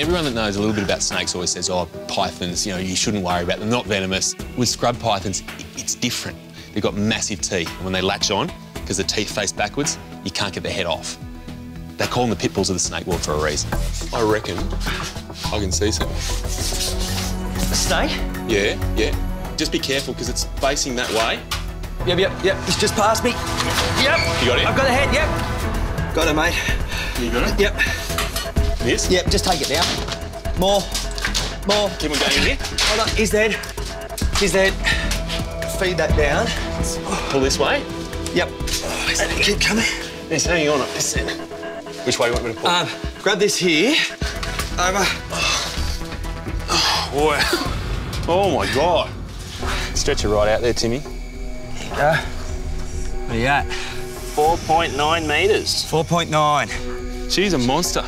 Everyone that knows a little bit about snakes always says, oh, pythons, you know, you shouldn't worry about them, not venomous. With scrub pythons, it's different. They've got massive teeth, and when they latch on, because the teeth face backwards, you can't get the head off. They call them the pit bulls of the snake world for a reason. I reckon I can see something. A snake? Yeah, yeah. Just be careful because it's facing that way. Yep, yep, yep. It's just past me. Yep. You got it? I've got a head, yep. Got it, mate. You got it? Yep. This? Yep, just take it down. More. More. Keep on going in here. Hold on. He's dead. He's dead. Feed that down. Pull this way. Yep. Keep coming. He's hanging on at this end. Which way you want me to pull? Um, grab this here. Over. Oh, Boy. Oh, my God. Stretch it right out there, Timmy. There you Go. What are you at? 4.9 metres. 4.9. She's a monster.